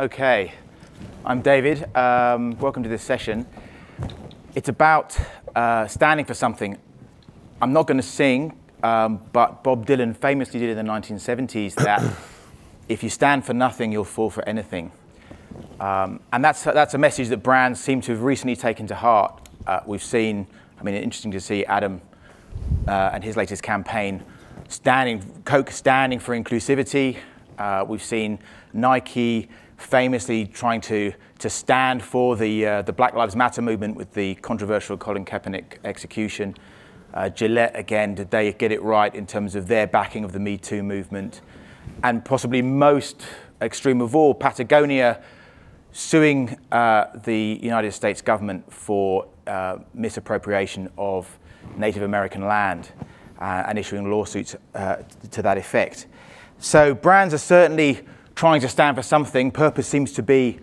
Okay, I'm David. Um, welcome to this session. It's about uh, standing for something. I'm not going to sing, um, but Bob Dylan famously did in the 1970s that if you stand for nothing, you'll fall for anything. Um, and that's, that's a message that brands seem to have recently taken to heart. Uh, we've seen, I mean, it's interesting to see Adam uh, and his latest campaign standing, Coke standing for inclusivity. Uh, we've seen Nike famously trying to, to stand for the, uh, the Black Lives Matter movement with the controversial Colin Kaepernick execution. Uh, Gillette, again, did they get it right in terms of their backing of the Me Too movement? And possibly most extreme of all, Patagonia suing uh, the United States government for uh, misappropriation of Native American land uh, and issuing lawsuits uh, to that effect. So brands are certainly trying to stand for something. Purpose seems to be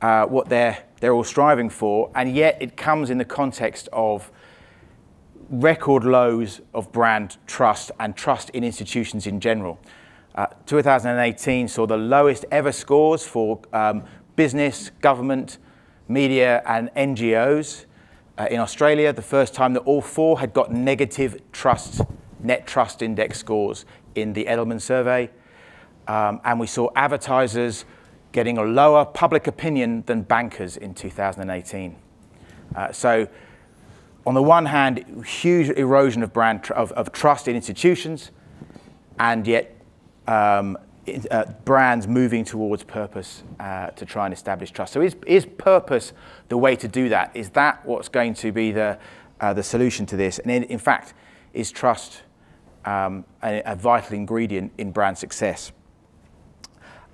uh, what they're, they're all striving for, and yet it comes in the context of record lows of brand trust and trust in institutions in general. Uh, 2018 saw the lowest ever scores for um, business, government, media, and NGOs. Uh, in Australia, the first time that all four had got negative trust, net trust index scores in the Edelman survey. Um, and we saw advertisers getting a lower public opinion than bankers in 2018. Uh, so, on the one hand, huge erosion of brand tr of, of, trust in institutions, and yet um, uh, brands moving towards purpose uh, to try and establish trust. So, is, is purpose the way to do that? Is that what's going to be the, uh, the solution to this? And in, in fact, is trust um, a, a vital ingredient in brand success?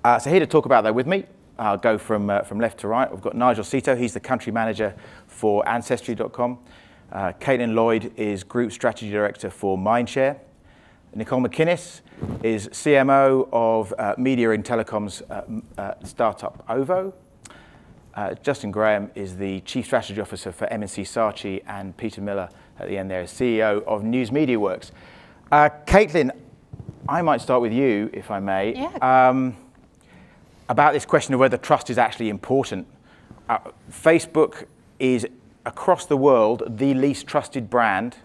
Uh, so here to talk about that with me, I'll go from, uh, from left to right. We've got Nigel Seeto, he's the country manager for Ancestry.com. Uh, Caitlin Lloyd is group strategy director for Mindshare. Nicole McInnes is CMO of uh, media and telecoms uh, uh, startup OVO. Uh, Justin Graham is the chief strategy officer for M&C Saatchi, and Peter Miller at the end there is CEO of News Media Works. Caitlin, I might start with you, if I may. Yeah. Um, about this question of whether trust is actually important. Uh, Facebook is across the world the least trusted brand.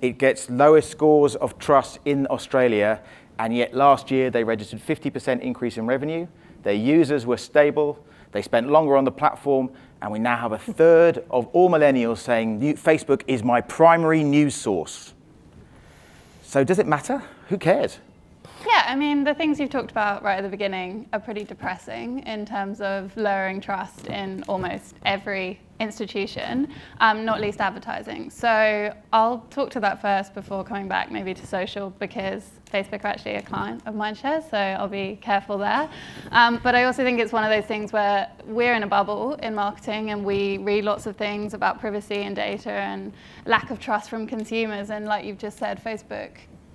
It gets lowest scores of trust in Australia, and yet last year they registered 50% increase in revenue. Their users were stable, they spent longer on the platform, and we now have a third of all millennials saying Facebook is my primary news source. So does it matter? Who cares? Yeah, I mean, the things you've talked about right at the beginning are pretty depressing in terms of lowering trust in almost every institution, um, not least advertising. So I'll talk to that first before coming back maybe to social because Facebook are actually a client of Mindshare, so I'll be careful there. Um, but I also think it's one of those things where we're in a bubble in marketing and we read lots of things about privacy and data and lack of trust from consumers. And like you've just said, Facebook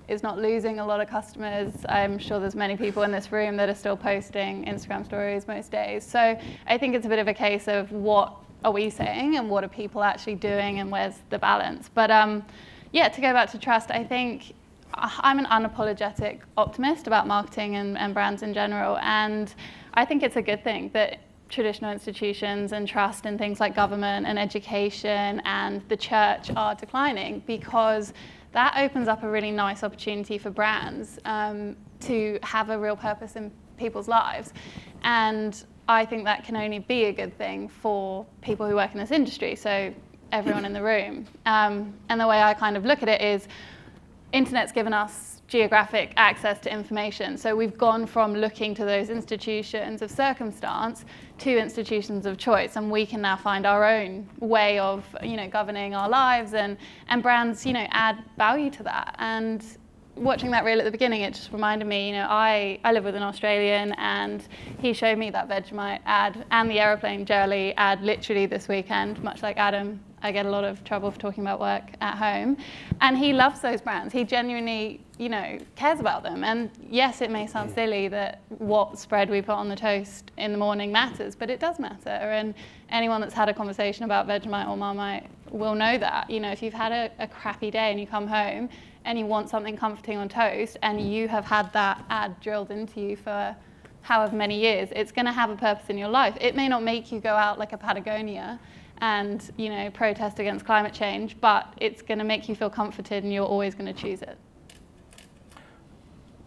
is not losing a lot of customers. I'm sure there's many people in this room that are still posting Instagram stories most days. So I think it's a bit of a case of what are we saying and what are people actually doing and where's the balance. But um, yeah, to go back to trust, I think I'm an unapologetic optimist about marketing and, and brands in general. And I think it's a good thing that traditional institutions and trust in things like government and education and the church are declining because that opens up a really nice opportunity for brands um, to have a real purpose in people's lives. And I think that can only be a good thing for people who work in this industry, so everyone in the room. Um, and the way I kind of look at it is internet's given us geographic access to information. So we've gone from looking to those institutions of circumstance to institutions of choice, and we can now find our own way of, you know, governing our lives, and and brands, you know, add value to that. And watching that reel at the beginning, it just reminded me, you know, I, I live with an Australian and he showed me that Vegemite ad and the aeroplane jelly ad literally this weekend, much like Adam I get a lot of trouble for talking about work at home. And he loves those brands. He genuinely, you know, cares about them. And yes, it may sound silly that what spread we put on the toast in the morning matters, but it does matter. And anyone that's had a conversation about Vegemite or Marmite will know that. You know, if you've had a, a crappy day and you come home and you want something comforting on toast and you have had that ad drilled into you for however many years, it's going to have a purpose in your life. It may not make you go out like a Patagonia and you know protest against climate change, but it's going to make you feel comforted, and you're always going to choose it.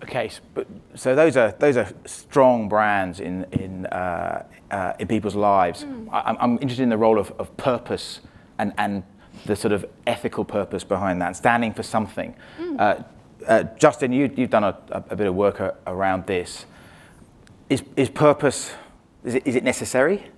Okay, but so those are those are strong brands in in uh, uh, in people's lives. Mm. I, am interested in the role of, of purpose and and the sort of ethical purpose behind that, standing for something. Mm. Uh, uh Justin, you, you've done a, a bit of work around this. Is, is purpose, is it, is it necessary?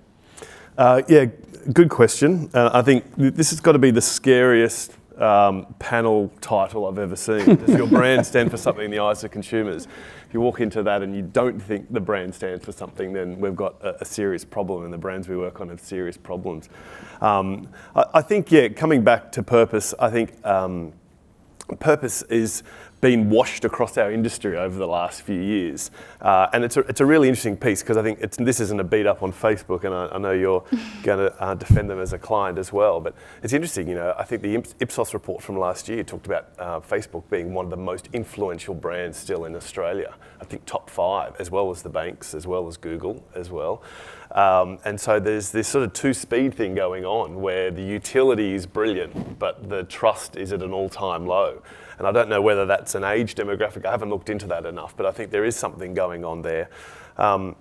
Uh, yeah, good question. Uh, I think this has got to be the scariest um, panel title I've ever seen. Does your brand stand for something in the eyes of consumers? If you walk into that and you don't think the brand stands for something, then we've got a, a serious problem, and the brands we work on have serious problems. Um, I, I, think, yeah, coming back to purpose, I think um, purpose is been washed across our industry over the last few years. Uh, and it's a, it's a really interesting piece because I think this isn't a beat up on Facebook, and I, I know you're going to uh, defend them as a client as well. But it's interesting, you know, I think the Ipsos report from last year talked about uh, Facebook being one of the most influential brands still in Australia. I think top five, as well as the banks, as well as Google, as well. Um, and so there's this sort of two speed thing going on where the utility is brilliant, but the trust is at an all time low. And I don't know whether that's an age demographic. I haven't looked into that enough, but I think there is something going on there. Um,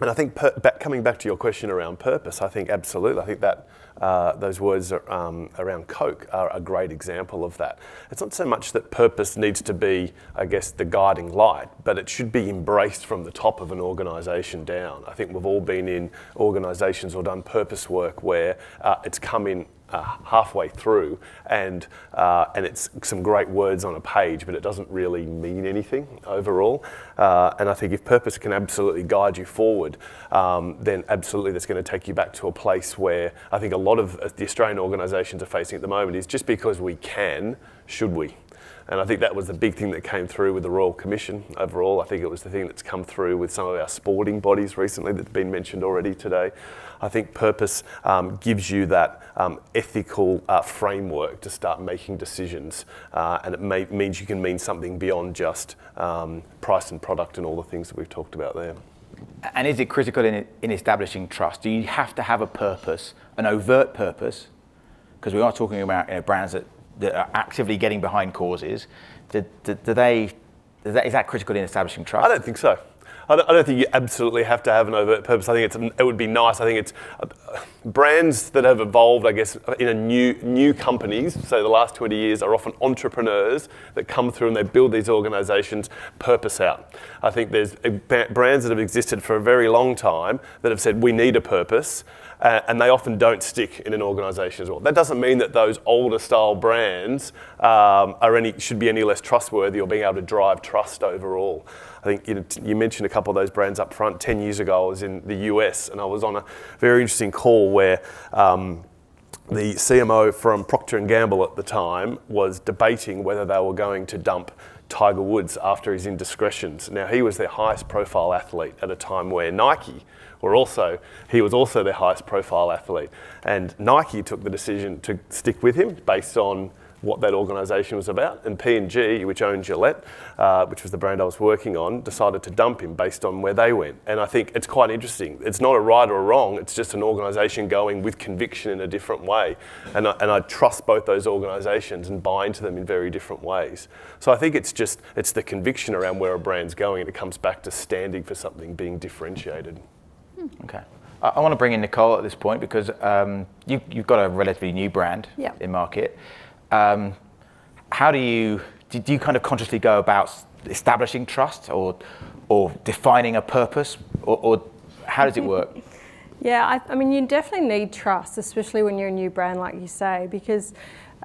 and I think per, back, coming back to your question around purpose, I think absolutely. I think that uh, those words are, um, around Coke are a great example of that. It's not so much that purpose needs to be, I guess, the guiding light, but it should be embraced from the top of an organisation down. I think we've all been in organisations or done purpose work where uh, it's come in uh, halfway through, and uh, and it's some great words on a page, but it doesn't really mean anything overall. Uh, and I think if purpose can absolutely guide you forward, um, then absolutely that's going to take you back to a place where I think a lot of uh, the Australian organisations are facing at the moment is just because we can, should we? And I think that was the big thing that came through with the Royal Commission overall. I think it was the thing that's come through with some of our sporting bodies recently that's been mentioned already today. I think purpose um, gives you that um, ethical uh, framework to start making decisions, uh, and it may, means you can mean something beyond just um, price and product and all the things that we've talked about there. And is it critical in, in establishing trust? Do you have to have a purpose, an overt purpose? Because we are talking about you know, brands that, that are actively getting behind causes. Do, do, do they, is that, is that critical in establishing trust? I don't think so. I don't, think you absolutely have to have an overt purpose. I think it's, it would be nice. I think it's uh, brands that have evolved, I guess, in a new new companies. So the last 20 years are often entrepreneurs that come through and they build these organisations purpose out. I think there's brands that have existed for a very long time that have said we need a purpose. Uh, and they often don't stick in an organisation as well. That doesn't mean that those older style brands um, are any should be any less trustworthy or being able to drive trust overall. I think you, you mentioned a couple of those brands up front. 10 years ago, I was in the US and I was on a very interesting call where um, the CMO from Procter & Gamble at the time was debating whether they were going to dump Tiger Woods after his indiscretions. Now, he was their highest profile athlete at a time where Nike were also, he was also their highest profile athlete. And Nike took the decision to stick with him based on what that organisation was about. And P&G, which owned Gillette, uh, which was the brand I was working on, decided to dump him based on where they went. And I think it's quite interesting. It's not a right or a wrong. It's just an organisation going with conviction in a different way. And I, and I trust both those organisations and buy into them in very different ways. So I think it's just it's the conviction around where a brand's going, and it comes back to standing for something, being differentiated. Hmm. Okay. I, I want to bring in Nicole at this point because um, you, you've got a relatively new brand yeah. in market. Um, how do you do you kind of consciously go about establishing trust or or defining a purpose or, or how does it work? yeah, I, I, mean, you definitely need trust, especially when you're a new brand, like you say, because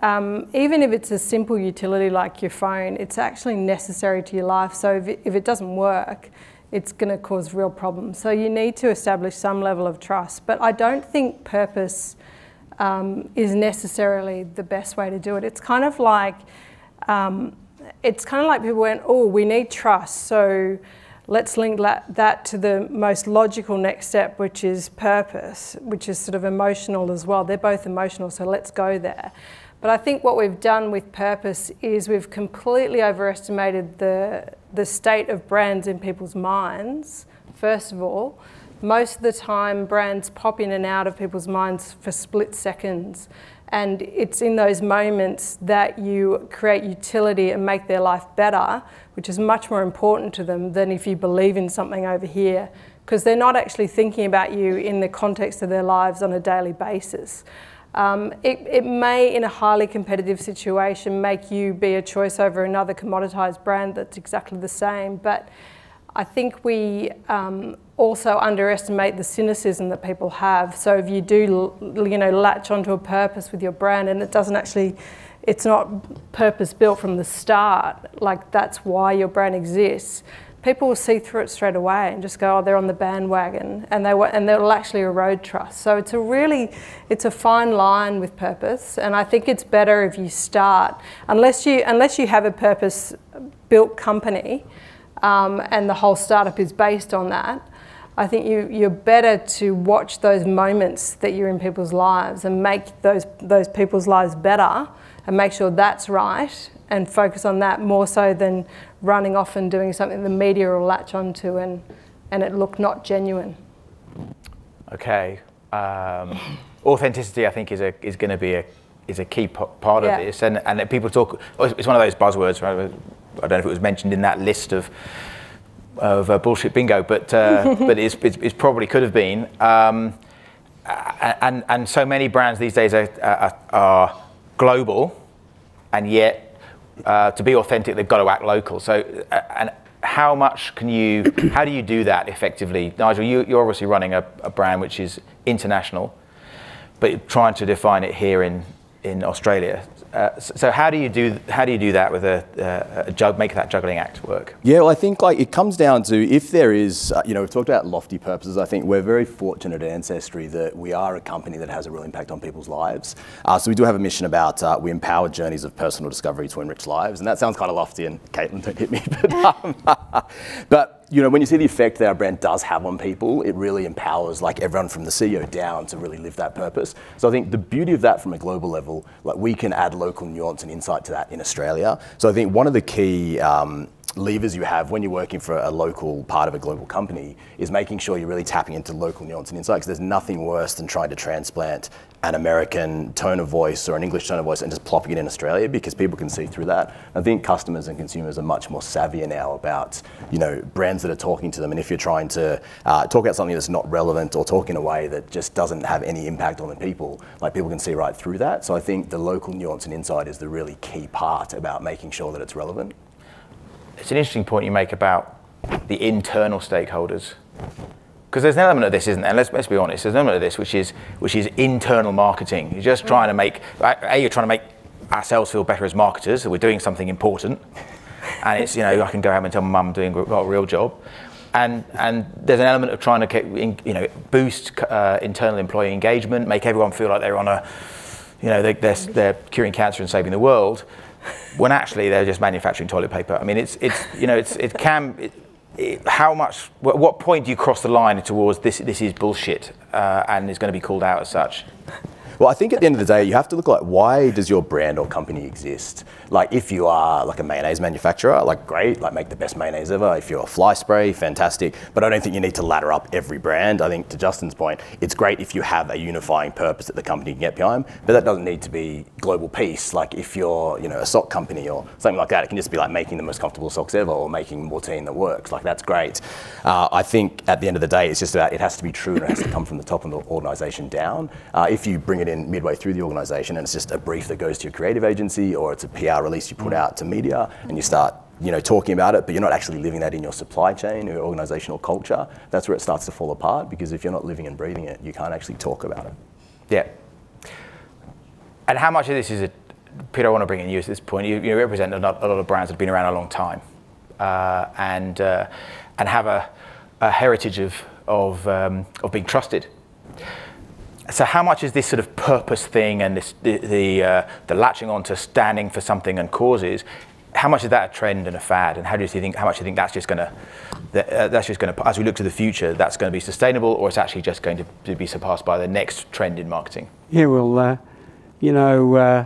um, even if it's a simple utility like your phone, it's actually necessary to your life. So if it, if it doesn't work, it's going to cause real problems. So you need to establish some level of trust. But I don't think purpose um, is necessarily the best way to do it. It's kind of like um, it's kind of like people went, oh, we need trust, so let's link that to the most logical next step, which is purpose, which is sort of emotional as well. They're both emotional, so let's go there. But I think what we've done with purpose is we've completely overestimated the, the state of brands in people's minds first of all. Most of the time, brands pop in and out of people's minds for split seconds. And it's in those moments that you create utility and make their life better, which is much more important to them than if you believe in something over here, because they're not actually thinking about you in the context of their lives on a daily basis. Um, it, it, may, in a highly competitive situation, make you be a choice over another commoditized brand that's exactly the same. But I think we um, also underestimate the cynicism that people have. So if you do, you know, latch onto a purpose with your brand and it doesn't actually, it's not purpose built from the start, like that's why your brand exists people will see through it straight away and just go, oh, they're on the bandwagon, and they and they'll actually erode trust. So it's a really, it's a fine line with purpose, and I think it's better if you start unless you unless you have a purpose-built company, um, and the whole startup is based on that. I think you, you're better to watch those moments that you're in people's lives and make those those people's lives better, and make sure that's right and focus on that more so than running off and doing something the media will latch onto and, and it look not genuine. Okay. Um, authenticity, I think, is, a, is going to be a, is a key part yeah. of this. And, and people talk, oh, it's one of those buzzwords, right? I don't know if it was mentioned in that list of, of uh, bullshit bingo, but, uh, but it's, it's, it's, probably could have been. Um, and, and so many brands these days are, are, are global, and yet uh, to be authentic, they've got to act local. So, uh, and how much can you, how do you do that effectively? Nigel, you, are obviously running a, a, brand which is international, but trying to define it here in, in Australia. Uh, so how do you do how do you do that with a, uh, a jug, make that juggling act work? Yeah, well, I think like it comes down to if there is, uh, you know, we've talked about lofty purposes. I think we're very fortunate at Ancestry that we are a company that has a real impact on people's lives. Uh, so we do have a mission about uh, we empower journeys of personal discovery to enrich lives, and that sounds kind of lofty. And Caitlin, don't hit me, but, um, but you know, when you see the effect that our brand does have on people, it really empowers like everyone from the CEO down to really live that purpose. So I think the beauty of that from a global level, like we can add local nuance and insight to that in Australia. So I think one of the key um, levers you have when you're working for a local part of a global company is making sure you're really tapping into local nuance and insight because there's nothing worse than trying to transplant an American tone of voice or an English tone of voice and just plopping it in Australia because people can see through that. I think customers and consumers are much more savvy now about you know brands that are talking to them and if you're trying to uh, talk about something that's not relevant or talk in a way that just doesn't have any impact on the people, like people can see right through that. So I think the local nuance and insight is the really key part about making sure that it's relevant it's an interesting point you make about the internal stakeholders. Because there's an element of this, isn't there? Let's, let's be honest. There's an element of this which is which is internal marketing. You're just trying to make a you're trying to make ourselves feel better as marketers. So we're doing something important, and it's you know I can go home and tell my mum I'm doing got a real job, and and there's an element of trying to you know boost uh, internal employee engagement, make everyone feel like they're on a you know they, they're, they're curing cancer and saving the world when actually they're just manufacturing toilet paper. I mean, it's, it's you know, it's, it can, it, it, how much, what point do you cross the line towards this, this is bullshit uh, and is going to be called out as such? Well, I think at the end of the day, you have to look like why does your brand or company exist? Like if you are like a mayonnaise manufacturer, like great, like make the best mayonnaise ever. If you're a fly spray, fantastic. But I don't think you need to ladder up every brand. I think to Justin's point, it's great if you have a unifying purpose that the company can get behind, but that doesn't need to be global peace. Like if you're, you know, a sock company or something like that, it can just be like making the most comfortable socks ever or making Mortein that works. Like that's great. Uh, I think at the end of the day, it's just about it has to be true and it has to come from the top of the organization down. Uh, if you bring it in midway through the organization and it's just a brief that goes to your creative agency or it's a PR release you put mm. out to media and you start you know, talking about it, but you're not actually living that in your supply chain or your organizational culture, that's where it starts to fall apart because if you're not living and breathing it, you can't actually talk about it. Yeah. And how much of this is it, Peter, I want to bring in you at this point. You, you represent a lot, a lot, of brands that have been around a long time uh, and, uh, and have a, a, heritage of, of, um, of being trusted so how much is this sort of purpose thing and this, the, the, uh, the latching on to standing for something and causes, how much is that a trend and a fad? And how do you think, how much do you think that's just going to, that, uh, that's just going to, as we look to the future, that's going to be sustainable or it's actually just going to, to be surpassed by the next trend in marketing? Yeah, well, uh, you know, uh,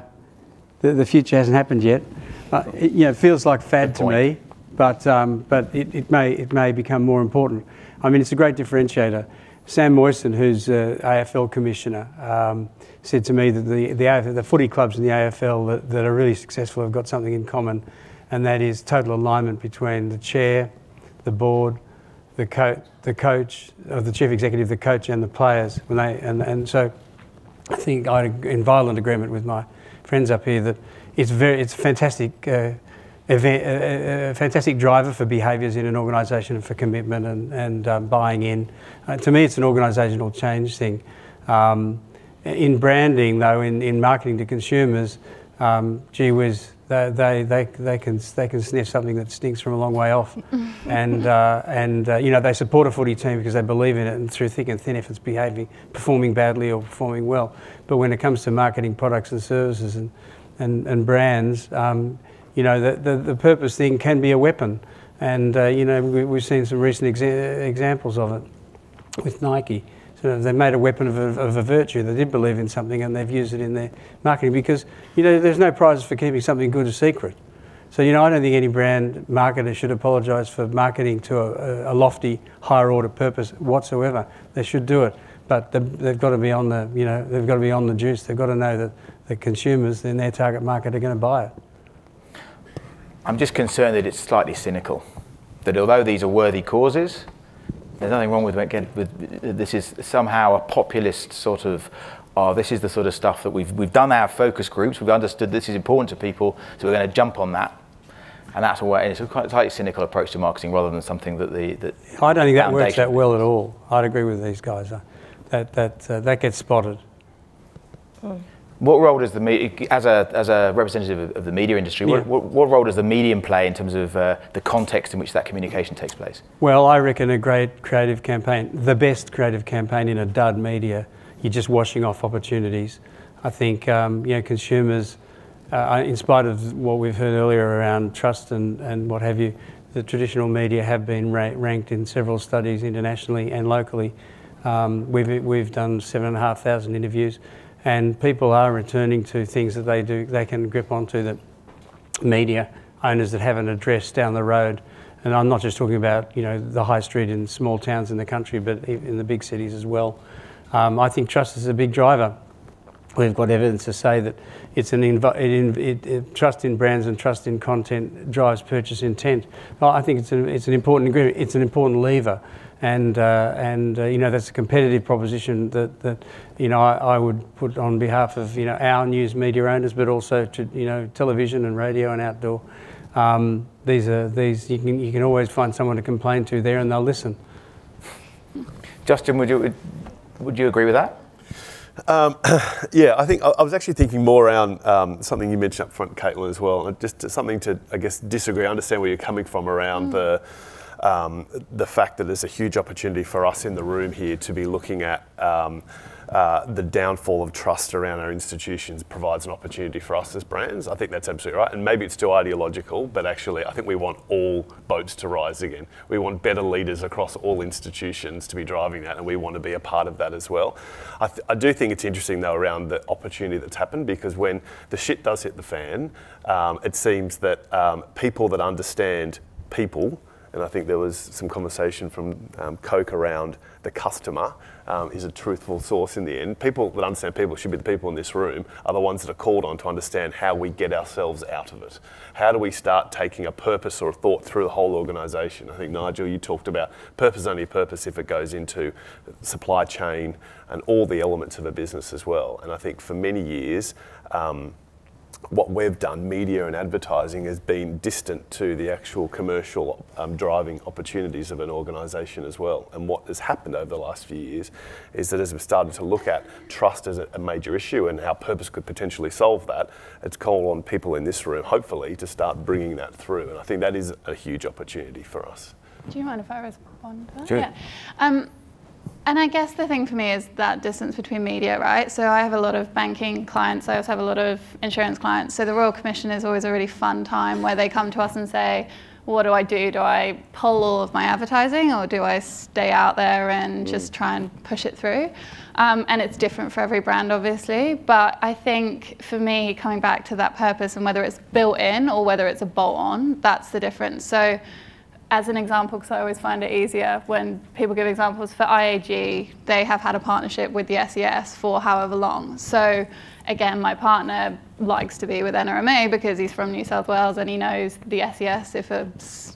the, the future hasn't happened yet. Uh, it, you know, it feels like fad to me, but um, but it, it may it may become more important. I mean, it's a great differentiator. Sam Mostyn, who's uh, AFL commissioner, um, said to me that the the, AFL, the footy clubs in the AFL that, that are really successful have got something in common, and that is total alignment between the chair, the board, the coach, the coach, of the chief executive, the coach, and the players. When they and, and so, I think I'm in violent agreement with my friends up here that it's very it's fantastic. Uh, event, a, a, fantastic driver for behaviours in an organisation and for commitment and, and um, buying in. Uh, to me, it's an organisational change thing. Um, in branding, though, in, in marketing to consumers, um, gee whiz, they, they, they, they, can, they can sniff something that stinks from a long way off. and, uh, and uh, you know, they support a footy team because they believe in it and through thick and thin if it's behaving, performing badly or performing well. But when it comes to marketing products and services and, and, and brands, um, you know, the, the, the, purpose thing can be a weapon. And, uh, you know, we, have seen some recent exa examples of it with Nike. So they made a weapon of a, of a, virtue. They did believe in something and they've used it in their marketing because, you know, there's no prizes for keeping something good a secret. So, you know, I don't think any brand marketer should apologise for marketing to a, a, lofty, higher order purpose whatsoever. They should do it. But they've got to be on the, you know, they've got to be on the juice. They've got to know that the consumers in their target market are going to buy it. I'm just concerned that it's slightly cynical. That although these are worthy causes, there's nothing wrong with, with this is somehow a populist sort of oh, this is the sort of stuff that we've, we've done our focus groups, we've understood this is important to people, so we're going to jump on that. And that's what it's a quite slightly cynical approach to marketing rather than something that the that I don't think that works that well at all. I'd agree with these guys. That that uh, that gets spotted. Mm. What role does the media, as a, as a representative of the media industry, yeah. what, what, what, role does the medium play in terms of uh, the context in which that communication takes place? Well, I reckon a great creative campaign, the best creative campaign in a dud media, you're just washing off opportunities. I think um, you know consumers, uh, in spite of what we've heard earlier around trust and, and what have you, the traditional media have been ra- ranked in several studies internationally and locally. Um, we've, we've done seven and a half thousand interviews and people are returning to things that they do they can grip onto that media owners that haven't addressed down the road. And I'm not just talking about you know the high street in small towns in the country but in the big cities as well. Um, I think trust is a big driver. We've got evidence to say that it's an it, it, it, trust in brands and trust in content drives purchase intent. I think it's, a, it's an important it's an important lever and uh, and uh, you know that's a competitive proposition that that you know I, I, would put on behalf of you know our news media owners, but also to you know television and radio and outdoor. Um, these are these you can you can always find someone to complain to there, and they'll listen. Justin, would you would you agree with that? Um, yeah, I think I was actually thinking more around um, something you mentioned up front, Caitlin, as well. Just something to, I guess, disagree, understand where you're coming from around mm. the um, the fact that there's a huge opportunity for us in the room here to be looking at um, uh, the downfall of trust around our institutions provides an opportunity for us as brands. I think that's absolutely right. And maybe it's too ideological, but actually, I think we want all boats to rise again. We want better leaders across all institutions to be driving that, and we want to be a part of that as well. I, th- I do think it's interesting, though, around the opportunity that's happened because when the shit does hit the fan, um, it seems that um, people that understand people and I think there was some conversation from um, Coke around the customer um, is a truthful source in the end. People that understand people should be the people in this room are the ones that are called on to understand how we get ourselves out of it. How do we start taking a purpose or a thought through the whole organisation? I think Nigel, you talked about purpose only purpose if it goes into supply chain and all the elements of a business as well. And I think for many years. Um, what we've done, media and advertising, has been distant to the actual commercial um, driving opportunities of an organisation as well. And what has happened over the last few years is that as we've started to look at trust as a, major issue and how purpose could potentially solve that, it's called on people in this room, hopefully, to start bringing that through. And I think that is a huge opportunity for us. Do you mind if I respond to that? Sure. Yeah. Um, and I guess the thing for me is that distance between media, right? So I have a lot of banking clients, I also have a lot of insurance clients. So the Royal Commission is always a really fun time where they come to us and say, what do I do? Do I pull all of my advertising or do I stay out there and mm. just try and push it through? Um, and it's different for every brand, obviously. But I think for me, coming back to that purpose and whether it's built in or whether it's a bolt on, that's the difference. So, as an example, because I always find it easier when people give examples for IAG, they have had a partnership with the SES for however long. So, again, my partner likes to be with NRMA because he's from New South Wales and he knows the SES if a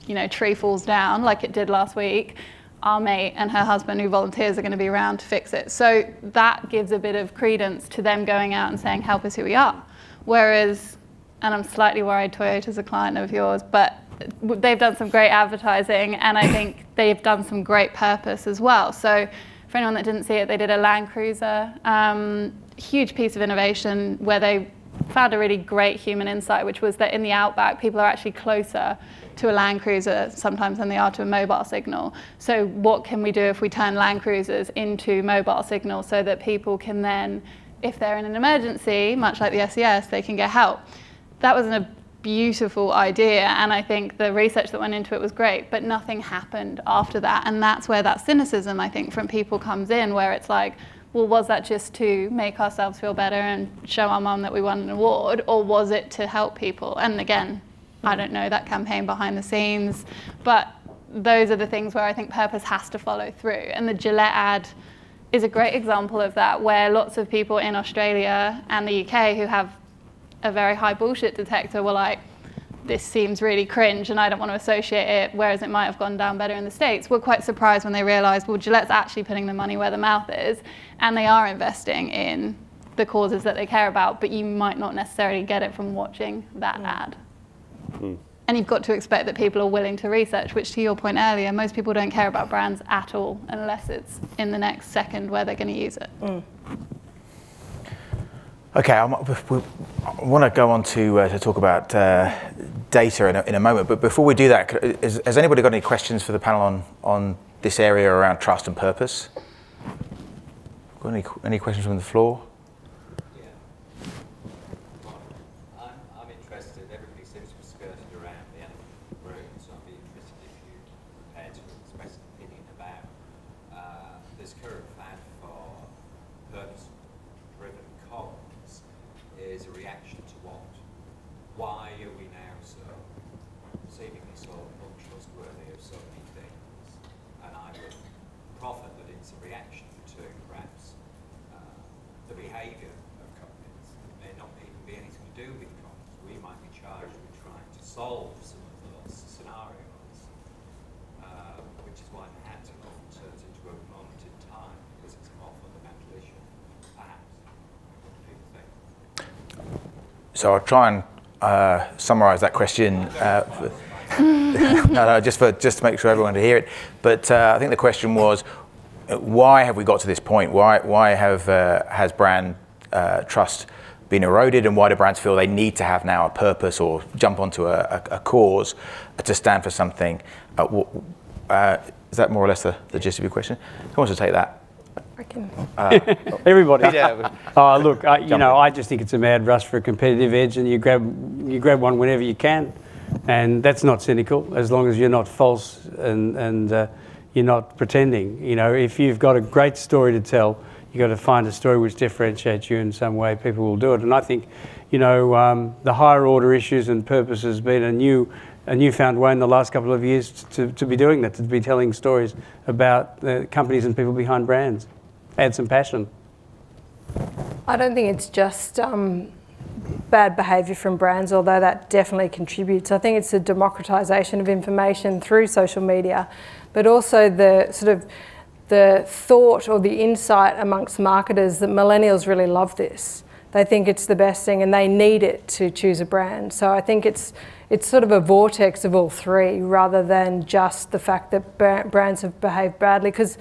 you know tree falls down like it did last week. Our mate and her husband, who volunteers, are going to be around to fix it. So that gives a bit of credence to them going out and saying, "Help us, who we are." Whereas, and I'm slightly worried Toyota's a client of yours, but they've done some great advertising, and I think they've done some great purpose as well. So for anyone that didn't see it, they did a Land Cruiser um, huge piece of innovation where they found a really great human insight, which was that in the outback, people are actually closer to a Land Cruiser sometimes than they are to a mobile signal. So what can we do if we turn Land Cruisers into mobile signals so that people can then, if they're in an emergency, much like the SES, they can get help. That was a beautiful idea and I think the research that went into it was great, but nothing happened after that. And that's where that cynicism, I think, from people comes in, where it's like, well, was that just to make ourselves feel better and show our mum that we won an award, or was it to help people? And again, I don't know that campaign behind the scenes, but those are the things where I think purpose has to follow through. And the Gillette ad is a great example of that, where lots of people in Australia and the UK who have a very high bullshit detector were like, this seems really cringe and I don't want to associate it, whereas it might have gone down better in the States, were quite surprised when they realised, well, Gillette's actually putting the money where the mouth is, and they are investing in the causes that they care about, but you might not necessarily get it from watching that mm. ad. Mm. And you've got to expect that people are willing to research, which to your point earlier, most people don't care about brands at all unless it's in the next second where they're going to use it. Mm. Okay, I'm, I want to go on to, uh, to talk about uh, data in a, in a, moment, but before we do that, is, has anybody got any questions for the panel on, on this area around trust and purpose? Got any, any questions from the floor? So I'll try and uh, summarise that question. Uh, no, no, just for just to make sure everyone to hear it. But uh, I think the question was, why have we got to this point? Why why have uh, has brand uh, trust been eroded, and why do brands feel they need to have now a purpose or jump onto a, a, a cause to stand for something? Uh, is that more or less the, the gist of your question? Who wants to take that? Uh, Everybody. Yeah. oh, look, I, you know, I just think it's a mad rush for a competitive edge, and you grab you grab one whenever you can, and that's not cynical as long as you're not false and and uh, you're not pretending. You know, if you've got a great story to tell, you've got to find a story which differentiates you in some way. People will do it, and I think, you know, um, the higher order issues and purpose has been a new a newfound way in the last couple of years to, to be doing that, to be telling stories about the companies and people behind brands add some passion. I don't think it's just um, bad behaviour from brands, although that definitely contributes. I think it's the democratisation of information through social media, but also the sort of the thought or the insight amongst marketers that millennials really love this. They think it's the best thing and they need it to choose a brand. So I think it's it's sort of a vortex of all three rather than just the fact that brands have behaved badly because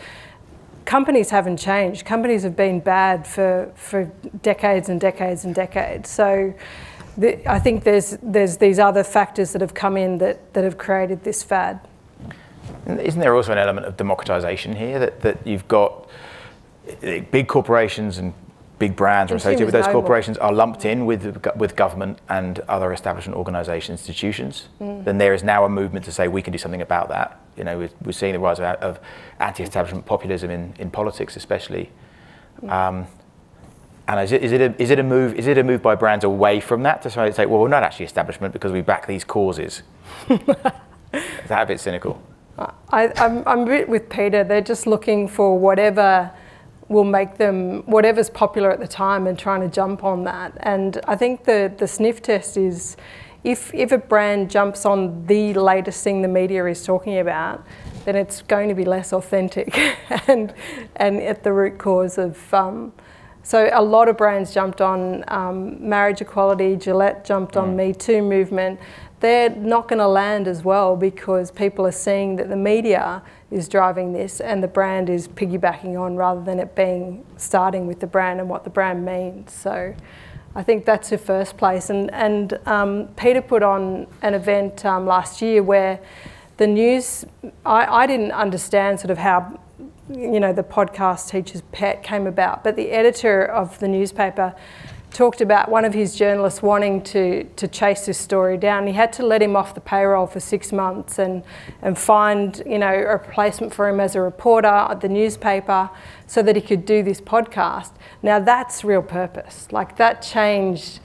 companies haven't changed. Companies have been bad for, for decades and decades and decades. So the, I think there's, there's these other factors that have come in that, that have created this fad. Isn't there also an element of democratization here that, that you've got big corporations and big brands are associated with those corporations are lumped in with with government and other establishment organisations, institutions, then there is now a movement to say we can do something about that. You know, we're, we're seeing the rise of, of anti-establishment populism in, in politics, especially. Um, and is it, is, it a, is it a move? Is it a move by brands away from that to say, well, we're not actually establishment because we back these causes? is that a bit cynical? I, I'm, I'm a bit with Peter. They're just looking for whatever will make them, whatever's popular at the time and trying to jump on that. And I think the, the sniff test is if, if a brand jumps on the latest thing the media is talking about, then it's going to be less authentic and, and at the root cause of. Um, so a lot of brands jumped on um, marriage equality, Gillette jumped on Me Too movement. They're not going to land as well because people are seeing that the media is driving this and the brand is piggybacking on rather than it being starting with the brand and what the brand means. So I think that's the first place. And, and um, Peter put on an event um, last year where the news, I, I didn't understand sort of how you know, the podcast Teacher's Pet came about, but the editor of the newspaper talked about one of his journalists wanting to, to chase this story down. He had to let him off the payroll for six months and, and find, you know, a replacement for him as a reporter at the newspaper so that he could do this podcast. Now that's real purpose. Like that changed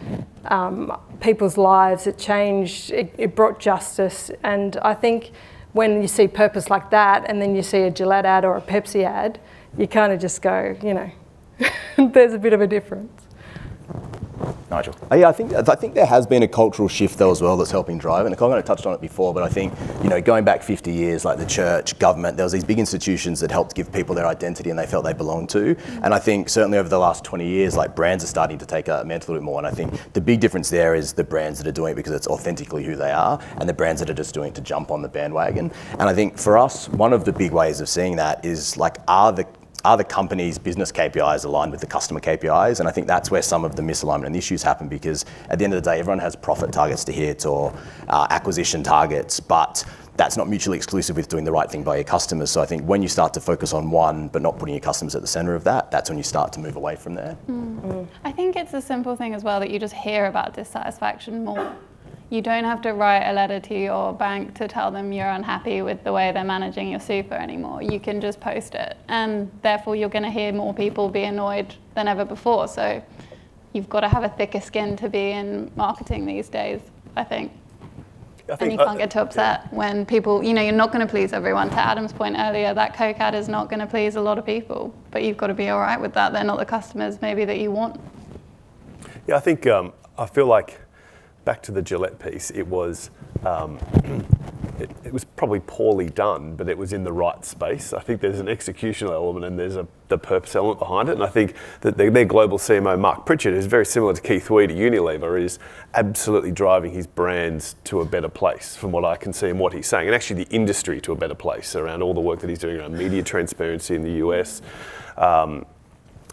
um, people's lives. It changed, it, it brought justice. And I think when you see purpose like that and then you see a Gillette ad or a Pepsi ad, you kind of just go, you know, there's a bit of a difference. Nigel. Uh, Yeah, I think I think there has been a cultural shift though as well that's helping drive. And I kind of touched on it before, but I think you know going back 50 years, like the church, government, there was these big institutions that helped give people their identity and they felt they belonged to. And I think certainly over the last 20 years, like brands are starting to take mantle a little bit more. And I think the big difference there is the brands that are doing it because it's authentically who they are, and the brands that are just doing it to jump on the bandwagon. And I think for us, one of the big ways of seeing that is like are the are the company's business KPIs aligned with the customer KPIs? And I think that's where some of the misalignment and issues happen because at the end of the day, everyone has profit targets to hit or uh, acquisition targets, but that's not mutually exclusive with doing the right thing by your customers. So I think when you start to focus on one, but not putting your customers at the center of that, that's when you start to move away from there. I think it's a simple thing as well that you just hear about dissatisfaction more. You don't have to write a letter to your bank to tell them you're unhappy with the way they're managing your super anymore. You can just post it, and therefore you're going to hear more people be annoyed than ever before. So you've got to have a thicker skin to be in marketing these days, I think. I And you uh, can't get too upset when people, you know, you're not going to please everyone. To Adam's point earlier, that Coke ad is not going to please a lot of people, but you've got to be all right with that. They're not the customers maybe that you want. Yeah, I think um, I feel like back to the Gillette piece, it was um, it, it was probably poorly done, but it was in the right space. I think there's an executional element and there's a the purpose element behind it, and I think that their, their global CMO Marc Pritchard, who's very similar to Keith Weed at Unilever, is absolutely driving his brands to a better place, from what I can see and what he's saying, and actually the industry to a better place around all the work that he's doing around media transparency in the US. Um,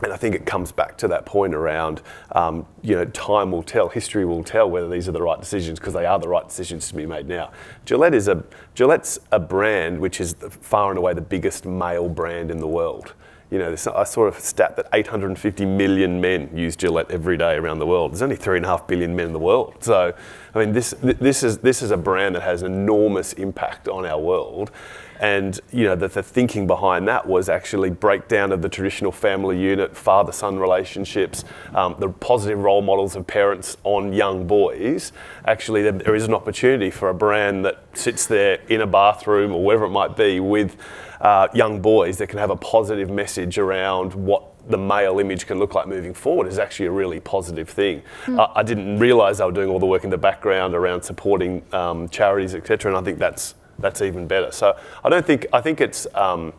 and I think it comes back to that point around, um, you know, time will tell, history will tell whether these are the right decisions because they are the right decisions to be made now. Gillette is a Gillette's a brand which is far and away the biggest male brand in the world. You know, I saw a stat that 850 million men use Gillette every day around the world. There's only three and a half billion men in the world. So, I mean, this this is this is a brand that has enormous impact on our world. And you know, the, the thinking behind that was actually breakdown of the traditional family unit, father-son relationships, um, the positive role models of parents on young boys. Actually, there, there is an opportunity for a brand that sits there in a bathroom or wherever it might be with uh, young boys that can have a positive message around what the male image can look like moving forward is actually a really positive thing. I, I didn't realise they were doing all the work in the background around supporting um, charities, etc. And I think that's that's even better. So I don't think I think it's. Um,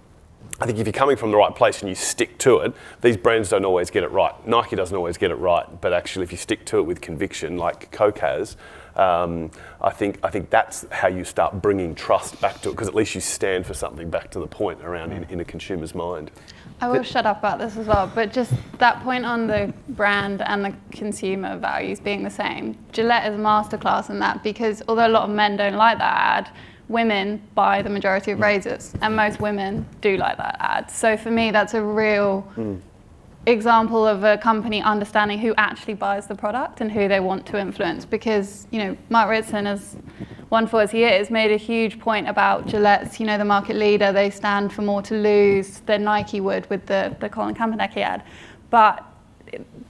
I think if you're coming from the right place and you stick to it, these brands don't always get it right. Nike doesn't always get it right, but actually, if you stick to it with conviction, like Coke has, um, I think I think that's how you start bringing trust back to it, because at least you stand for something back to the point around in, in a consumer's mind. I will shut up about this as well, but just that point on the brand and the consumer values being the same. Gillette is a masterclass in that because although a lot of men don't like that ad, women buy the majority of mm. razors, and most women do like that ad. So for me, that's a real mm. example of a company understanding who actually buys the product and who they want to influence. Because you know, Mark Ritson, as wonderful as he is, made a huge point about Gillette's, you know, the market leader. They stand for more to lose than Nike would with the the Colin Kaepernick ad, but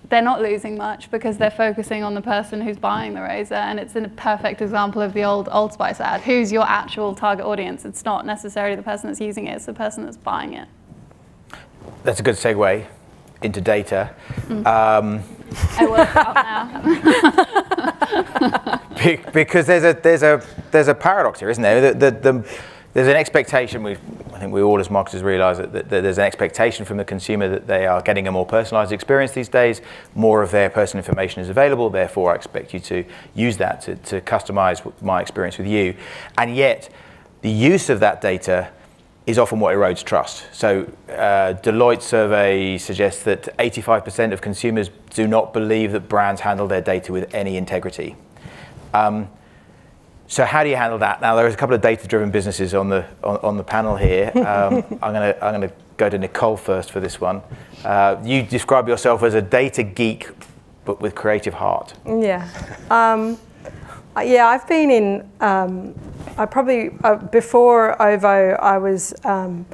they're not losing much because they're focusing on the person who's buying the razor and it's a perfect example of the old Old Spice ad. Who's your actual target audience? It's not necessarily the person that's using it, it's the person that's buying it. That's a good segue into data. Mm. Um, I work out now. because there's a there's a there's a paradox here, isn't there? The, the, the, there's an expectation. We, I think we all as marketers realise that, that, that, there's an expectation from the consumer that they are getting a more personalised experience these days. More of their personal information is available. Therefore, I expect you to use that to, to customise my experience with you. And yet, the use of that data is often what erodes trust. So, uh, Deloitte survey suggests that 85% of consumers do not believe that brands handle their data with any integrity. Um, so how do you handle that? Now there's a couple of data-driven businesses on the on, on the panel here. Um, I'm gonna I'm gonna go to Nicole first for this one. Uh, you describe yourself as a data geek, but with creative heart. Yeah, um, yeah. I've been in. Um, I probably uh, before OVO, I was. MD um,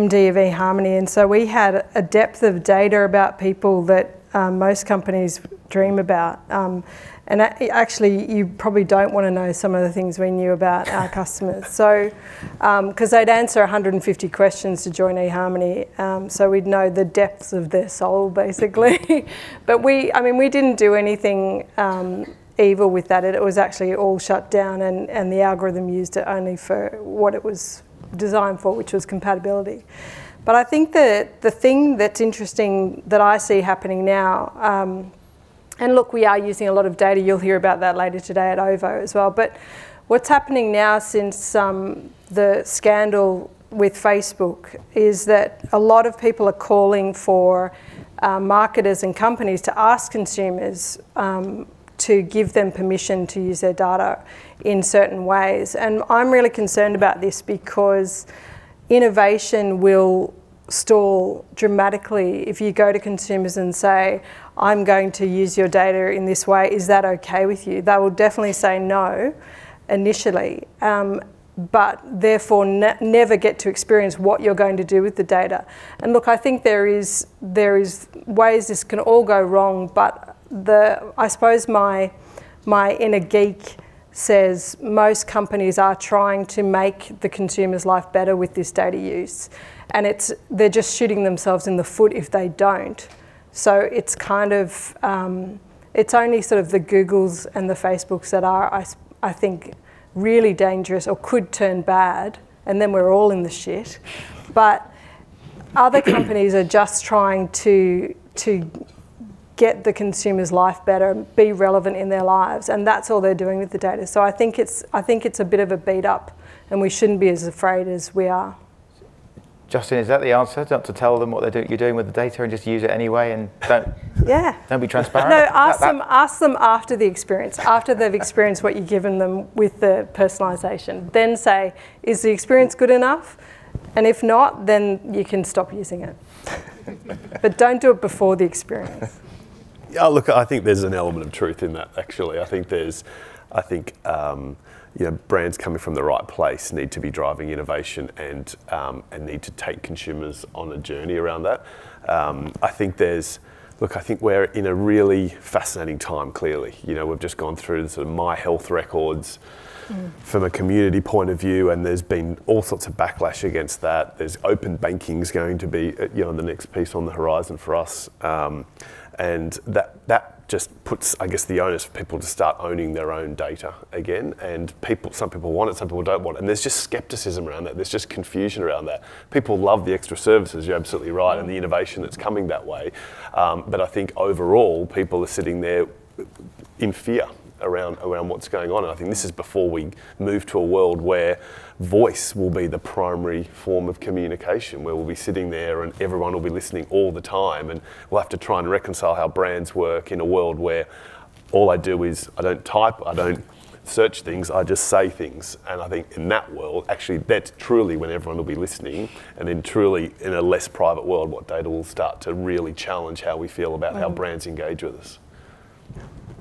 of eHarmony, and so we had a depth of data about people that um, most companies dream about. Um, and actually, you probably don't want to know some of the things we knew about our customers. So, because um, they'd answer 150 questions to join eHarmony, um, so we'd know the depths of their soul, basically. but we, I mean, we didn't do anything um, evil with that. It, it was actually all shut down, and, and the algorithm used it only for what it was designed for, which was compatibility. But I think that the thing that's interesting that I see happening now, um, and look, we are using a lot of data. You'll hear about that later today at OVO as well. But what's happening now since um, the scandal with Facebook is that a lot of people are calling for uh, marketers and companies to ask consumers um, to give them permission to use their data in certain ways. And I'm really concerned about this because innovation will stall dramatically if you go to consumers and say, I'm going to use your data in this way, is that okay with you? They will definitely say no initially, um, but therefore ne never get to experience what you're going to do with the data. And look, I think there is, there is ways this can all go wrong, but the, I suppose my, my inner geek says most companies are trying to make the consumer's life better with this data use and it's they're just shooting themselves in the foot if they don't. So it's kind of um, it's only sort of the Googles and the Facebooks that are, I, I think, really dangerous or could turn bad, and then we're all in the shit. But other companies are just trying to to get the consumer's life better, be relevant in their lives, and that's all they're doing with the data. So I think it's I think it's a bit of a beat up, and we shouldn't be as afraid as we are. Justin, is that the answer? Not to tell them what they're do, you're doing with the data and just use it anyway and don't yeah don't be transparent. No, ask that, them that. ask them after the experience, after they've experienced what you've given them with the personalisation. Then say, is the experience good enough? And if not, then you can stop using it. but don't do it before the experience. Yeah, look, I think there's an element of truth in that. Actually, I think there's, I think. Um, you know, brands coming from the right place need to be driving innovation and um, and need to take consumers on a journey around that. Um, I think there's look, I think we're in a really fascinating time. Clearly, you know, we've just gone through sort of my health records. Mm. From a community point of view, and there's been all sorts of backlash against that. There's open banking is going to be, uh, you know, the next piece on the horizon for us, um, and that that just puts, I guess, the onus for people to start owning their own data again. And people, some people want it, some people don't want it. And there's just skepticism around that. There's just confusion around that. People love the extra services, you're absolutely right, and the innovation that's coming that way. Um, but I think overall, people are sitting there in fear around around what's going on. And I think this is before we move to a world where voice will be the primary form of communication, where we'll be sitting there and everyone will be listening all the time, and we'll have to try and reconcile how brands work in a world where all I do is I don't type, I don't search things, I just say things. And I think in that world, actually, that's truly when everyone will be listening. And then, truly, in a less private world, what data will start to really challenge how we feel about how mm. brands engage with us.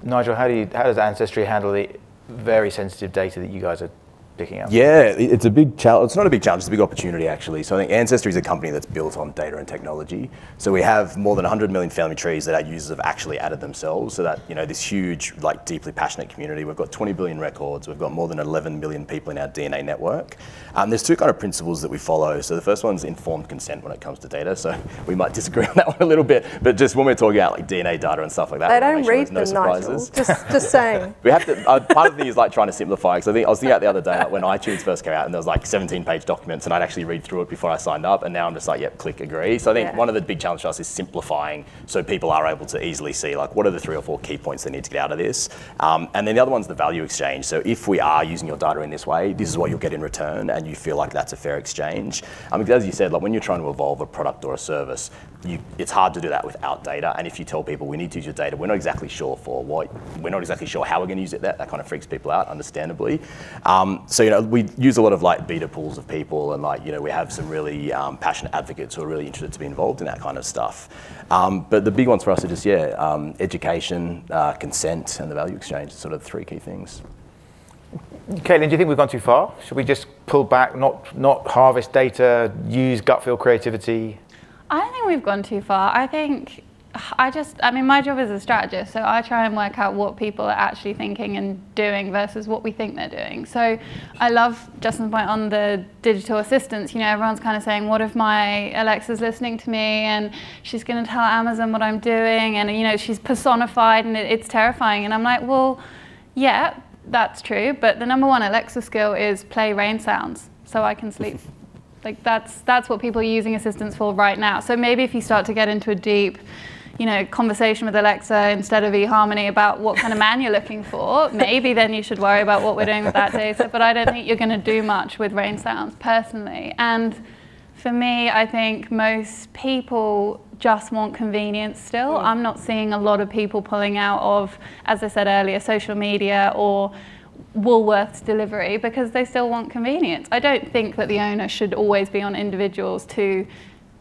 Nigel, how, do you, how does Ancestry handle the very sensitive data that you guys are picking up? Yeah, it's a big challenge. It's not a big challenge, it's a big opportunity actually. So I think Ancestry is a company that's built on data and technology. So we have more than 100 million family trees that our users have actually added themselves. So that, you know, this huge, like deeply passionate community. We've got 20 billion records. We've got more than 11 million people in our DNA network. Um, there's two kind of principles that we follow. So the first one's informed consent when it comes to data. So we might disagree on that one a little bit, but just when we're talking about like DNA data and stuff like that, They don't make sure read there's them, no Nigel. surprises. Just, just saying. We have to. Uh, part of the thing is like trying to simplify because I think I was thinking about the other day when iTunes first came out and there was like 17 page documents and I'd actually read through it before I signed up and now I'm just like, yep, click agree. So I think Yeah. one of the big challenges for us is simplifying so people are able to easily see like what are the three or four key points they need to get out of this. Um, and then the other one's the value exchange. So if we are using your data in this way, this is what you'll get in return and you feel like that's a fair exchange. I mean, as you said, like when you're trying to evolve a product or a service, you, it's hard to do that without data. And if you tell people we need to use your data, we're not exactly sure for what, we're not exactly sure how we're going to use it. That, that kind of freaks people out, understandably. Um, so, you know, we use a lot of like beta pools of people and like, you know, we have some really um, passionate advocates who are really interested to be involved in that kind of stuff. Um, but the big ones for us are just, yeah, um, education, uh, consent, and the value exchange, sort of the three key things. Caitlin, do you think we've gone too far? Should we just pull back, not, not harvest data, use gut feel creativity? I don't think we've gone too far. I think I just, I mean, my job is a strategist, so I try and work out what people are actually thinking and doing versus what we think they're doing. So I love Justin's point on the digital assistants. You know, everyone's kind of saying, what if my Alexa's listening to me and she's going to tell Amazon what I'm doing? And, you know, she's personified and it, it's terrifying. And I'm like, well, yeah, that's true. But the number one Alexa skill is play rain sounds so I can sleep. Like that's that's what people are using assistants for right now. So maybe if you start to get into a deep, you know, conversation with Alexa instead of eHarmony about what kind of man you're looking for, maybe then you should worry about what we're doing with that data. But I don't think you're going to do much with rain sounds personally. And for me, I think most people just want convenience still. Mm. I'm not seeing a lot of people pulling out of, as I said earlier, social media or Woolworths delivery because they still want convenience. I don't think that the owner should always be on individuals to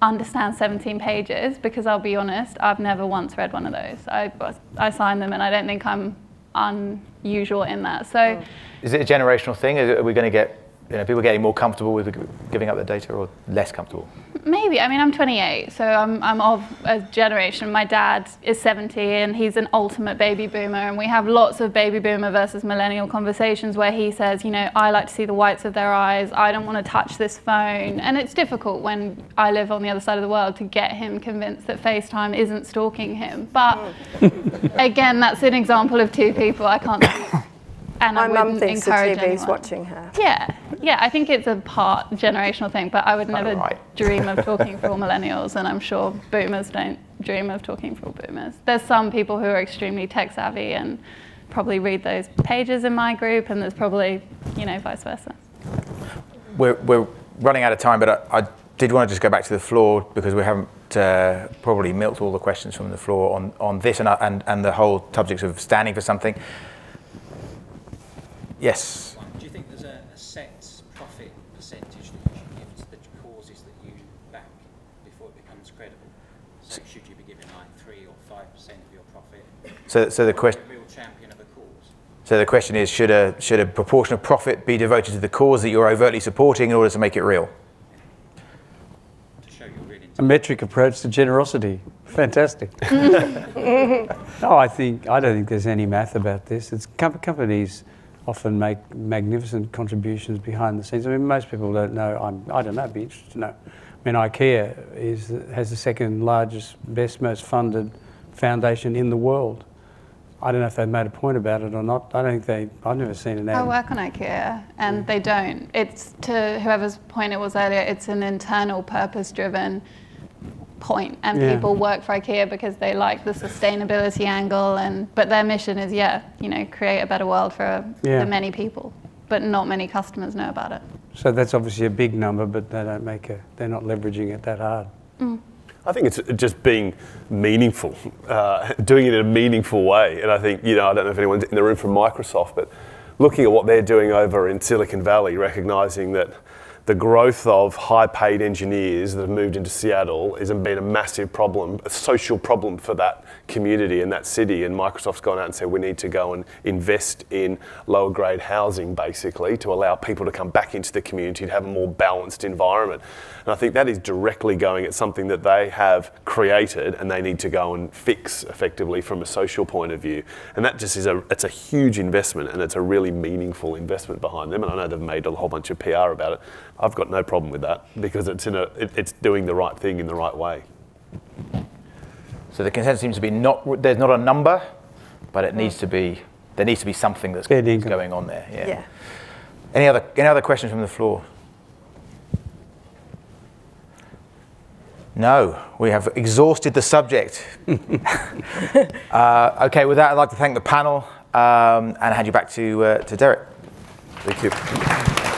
understand 17 pages because I'll be honest, I've never once read one of those. I, I sign them and I don't think I'm unusual in that. So Is it a generational thing? Are we going to get you know, people getting more comfortable with giving up their data or less comfortable? Maybe. I mean, I'm 28, so I'm, I'm of a generation. My dad is 70 and he's an ultimate baby boomer. And we have lots of baby boomer versus millennial conversations where he says, you know, I like to see the whites of their eyes. I don't want to touch this phone. And it's difficult when I live on the other side of the world to get him convinced that FaceTime isn't stalking him. But again, that's an example of two people I can't. And My I mum wouldn't thinks the encourage TV's anyone. watching her. Yeah, yeah, I think it's a part generational thing, but I would never right. dream of talking for all millennials, and I'm sure boomers don't dream of talking for all boomers. There's some people who are extremely tech savvy and probably read those pages in my group, and there's probably, you know, vice versa. We're, we're running out of time, but I, I did want to just go back to the floor because we haven't uh, probably milked all the questions from the floor on, on this and, uh, and, and the whole subject of standing for something. Yes. Do you think there's a, a set profit percentage that you should give to the causes that you back before it becomes credible? So should you be giving like three or five percent of your profit? So, so the question. real champion of a cause. So the question is, should a, should a proportion of profit be devoted to the cause that you're overtly supporting in order to make it real? To show you're really A metric approach to generosity. Fantastic. no, I think I don't think there's any math about this. It's com- companies often make magnificent contributions behind the scenes. I mean, most people don't know. I'm, I don't know. It'd be interesting to know. I mean, IKEA is has the second largest, best, most funded foundation in the world. I don't know if they've made a point about it or not. I don't think they. I've never seen an ad. I work on IKEA, and they don't. It's to whoever's point it was earlier. It's an internal, purpose-driven point, and Yeah. people work for IKEA because they like the sustainability angle, and but their mission is, yeah, you know, create a better world for Yeah. the many people, but not many customers know about it. So that's obviously a big number, but they don't make a. They're not leveraging it that hard. I think it's just being meaningful, uh, doing it in a meaningful way. And I think, you know, I don't know if anyone's in the room from Microsoft, but looking at what they're doing over in Silicon Valley, recognizing that the growth of high paid engineers that have moved into Seattle has been a massive problem, a social problem for that community and that city. And Microsoft's gone out and said we need to go and invest in lower grade housing basically to allow people to come back into the community to have a more balanced environment. And I think that is directly going at something that they have created and they need to go and fix effectively from a social point of view. And that just is a, it's a huge investment and it's a really meaningful investment behind them. And I know they've made a whole bunch of PR about it. I've got no problem with that because it's in a, it, it's doing the right thing in the right way. So the consensus seems to be not there's not a number, but it needs to be there needs to be something that's Fair going on there. Yeah. Yeah. Any other any other questions from the floor? No, we have exhausted the subject. uh, okay, with that, I'd like to thank the panel um, and hand you back to, uh, to Derek. Thank you.